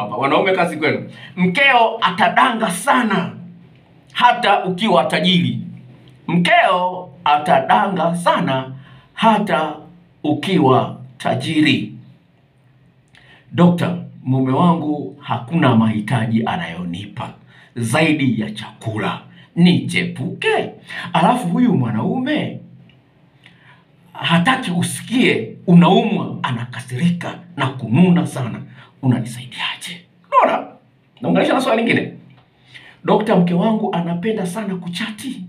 hapa, wanaume kazi kwenu. Mkeo atadanga sana hata ukiwa tajiri. Mkeo atadanga sana hata ukiwa tajiri. Dokta, mume wangu hakuna mahitaji anayonipa zaidi ya chakula, nichepuke? Alafu huyu mwanaume hataki usikie unaumwa, anakasirika na kununa sana, unanisaidiaje? Unaona, naunganisha na swali lingine. Dokta, mke wangu anapenda sana kuchati,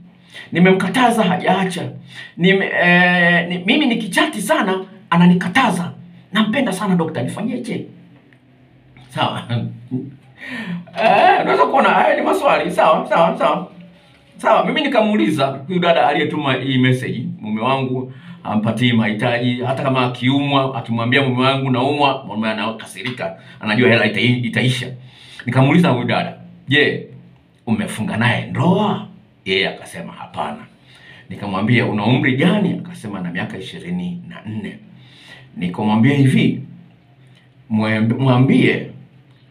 nimemkataza hajaacha. Nime, eh, ni, mimi nikichati sana ananikataza. Nampenda sana dokta, nifanyeje? Sawa. Eh, unaweza kuona haya ni maswali. Sawa, sawa, sawa. Sawa, mimi nikamuuliza huyu dada aliyetuma hii message, mume wangu ampatii mahitaji, hata kama akiumwa, akimwambia mume wangu naumwa, mume anakasirika, anajua hela ita, itaisha. Nikamuuliza huyu dada, je, umefunga naye ndoa? Yeye akasema hapana. Nikamwambia una umri gani? Akasema na miaka ishirini na nne. Nikamwambia hivi, mwambie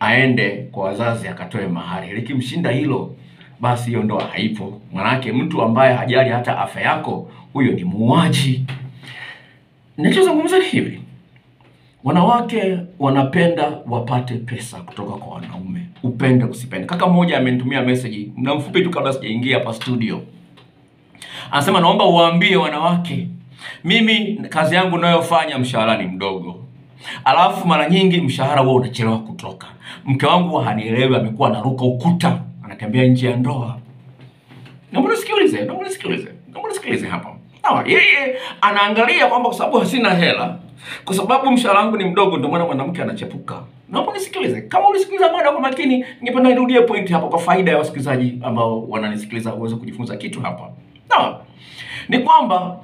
aende kwa wazazi akatoe mahari. Likimshinda hilo, basi hiyo ndoa haipo. Manake mtu ambaye hajali hata afya yako, huyo ni muuaji. Ninachozungumza ni hivi, wanawake wanapenda wapate pesa kutoka kwa wanaume, upende usipende. Kaka mmoja amenitumia message muda mfupi tu kabla sijaingia hapa studio, anasema naomba uwaambie wanawake, mimi kazi yangu nayofanya mshahara ni mdogo, alafu mara nyingi mshahara huo unachelewa kutoka. Mke wangu hanielewi, amekuwa anaruka ukuta, anatembea nje ya ndoa. Naomba nisikilize, naomba nisikilize, naomba nisikilize hapa. Sawa, yeye anaangalia kwamba kwa sababu hasina hela, kwa sababu mshahara wangu ni mdogo, ndio maana mwanamke anachepuka. Naomba nisikilize. Kama ulisikiliza mada kwa makini, ningependa nirudie point hapo kwa faida ya wasikilizaji ambao wananisikiliza uweze kujifunza kitu hapa. Sawa, ni kwamba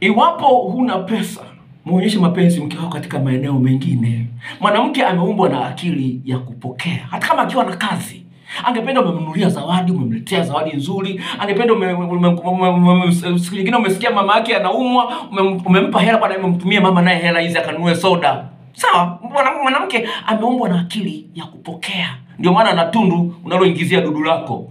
iwapo huna pesa, muonyeshe mapenzi mke wako katika maeneo mengine. Mwanamke ameumbwa na akili ya kupokea, hata kama akiwa na kazi angependa umemnunulia zawadi, umemletea zawadi nzuri, angependa siku nyingine umesikia mama yake anaumwa, umempa hela bwana, umemtumia mama naye hela hizi akanunue soda. Sawa, mwana- mwanamke ameumbwa na akili ya kupokea, ndio maana ana tundu unaloingizia dudu lako.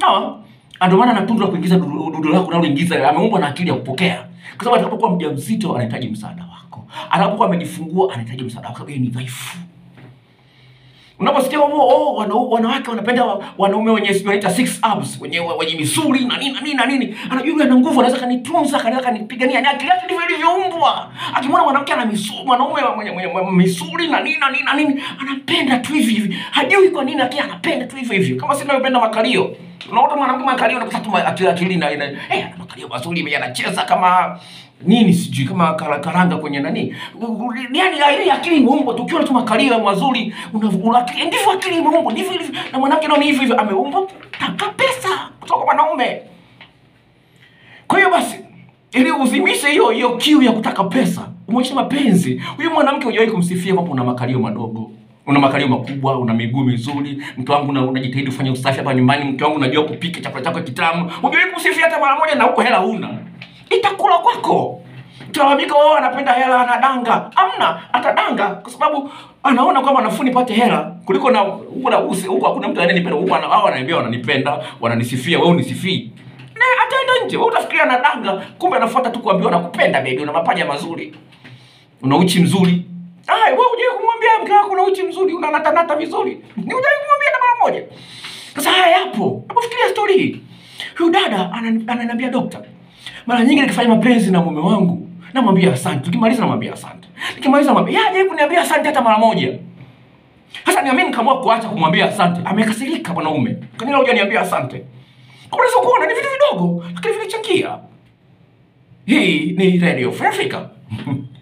Sawa? Ndio maana ana tundu la kuingiza dudu, dudu lako unaloingiza, ameumbwa na akili ya kupokea, kwa sababu atakapokuwa mjamzito anahitaji msaada wako, anapokuwa amejifungua anahitaji msaada wako, sababu yeye ni dhaifu. Unaposikia wao oh, wana, wanawake wanapenda wanaume wenye wanaita six abs wenye wenye misuli na nini na nini na nini, anajua ana nguvu, anaweza kanitunza, anaweza kanipigania. Ni akili yake ndivyo ilivyoumbwa. Akimwona mwanamke ana misuli, mwanaume mwenye, mwenye, misuli na nini na nini na nini, anapenda tu hivi hivi, hajui kwa nini, lakini anapenda tu hivi hivi, kama sisi tunavyopenda makalio. Unaona mwanamke makalio, unakuta akili akili na ina eh, anakalia makalio mimi anacheza kama nini sijui kama kara- karanga kwenye nani. Yani ile akili imeumbwa tukiwa tu makalio mazuri akili- ndivyo akili imeumbwa ndivyo na mwanamke ndio hivyo hivyo ameumbwa taka pesa kutoka kwa mwanaume kwa hiyo basi ili uzimishe hiyo hiyo kiu ya kutaka pesa umwonyeshe mapenzi. Huyu mwanamke hujawahi kumsifia kwamba una makalio madogo una makalio makubwa una miguu mizuri mke wangu una- unajitahidi kufanya usafi hapa nyumbani mke wangu unajua kupika chakula chako kitamu hujawahi kusifia hata mara moja na huko hela huna itakula kwako Tawabika wao anapenda hela anadanga. Amna, atadanga kwa sababu anaona kwamba nafuu nipate hela kuliko na huko na huko hakuna mtu anayenipenda huko ana wao wananiambia wananipenda, wananisifia, wewe unisifii. Na ataenda nje, wewe utafikiria anadanga, kumbe anafuata tu kuambiwa nakupenda baby, una mapaja mazuri. Una uchi mzuri. Ah, wewe kumwambia mke wako una uchi mzuri, una natanata vizuri. Ni ujai kumwambia hata mara moja. Sasa haya yapo. Fikiria stori hii. Huyu dada ananiambia dokta, mara nyingi nikifanya mapenzi na mume wangu namwambia asante, tukimaliza namwambia asante, nikimaliza namwambia yeye hajawahi kuniambia asante hata mara moja. Sasa ni mimi nikaamua kuacha kumwambia asante, amekasirika mwanaume, kanila hujaniambia asante. Unaweza kuona ni vitu vidogo, lakini vinachangia. Hii ni Radio Free Africa.